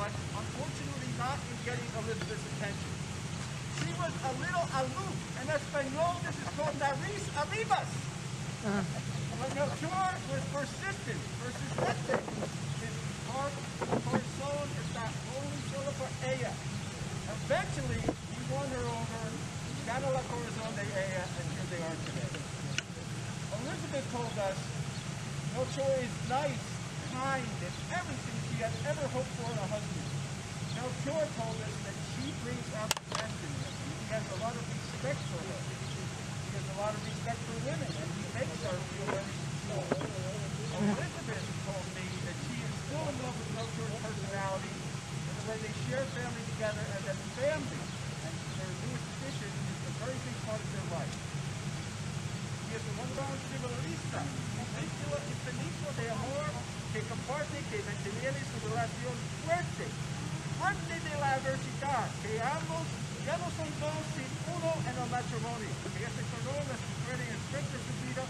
but unfortunately not in getting Elizabeth's attention. She was a little aloof, and Espanol, this is called nariz arribas. Uh-huh. But Melchor was persistent, persistent. His heart, corazón, está only solo ella. Eventually, he won her over, a la corazón de ella, and here they are today. Elizabeth told us Melchor is nice, kind, and everything she had ever hoped for in a husband. Now, Melchor told us that she brings out the best in him. He has a lot of respect for her. He has a lot of respect for women, and he makes her feel very secure. Elizabeth que comparte, que mantiene su relación fuerte. Antes de la adversidad, que ambos ya no son dos sin uno en el matrimonio, que la suerte y efecto de su vida,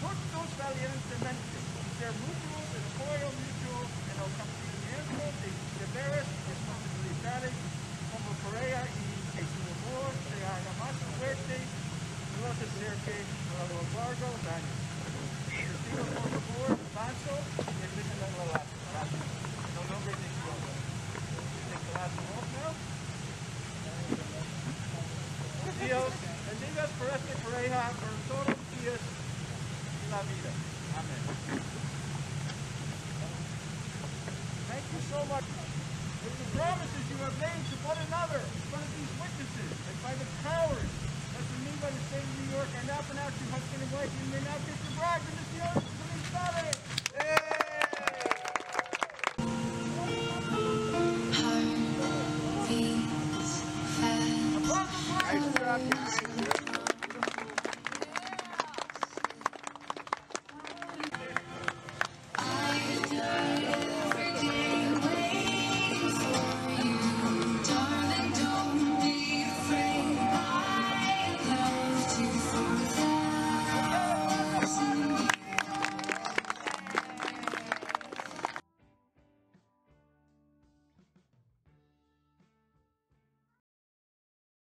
juntos valientemente, y ser mutuos en apoyo mutuo en el cumplimiento de deberes y responsabilidades como pareja y que su amor se haga más fuerte no se acerque a lo largo de años. reja por todos los días de la vida. Amén. Thank you so much for the promises you have made to one another in front of these witnesses and by the powers that you mean by the state of New York I now pronounce you husband and wife. You may now kiss your bride to the earth to this body. Heart beats fast.